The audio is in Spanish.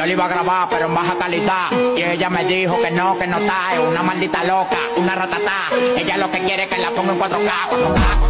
Yo le iba a grabar, pero en baja calidad. Y ella me dijo que no, que no está. Es una maldita loca, una ratata. Ella lo que quiere es que la ponga en 4K, 4K, 4K.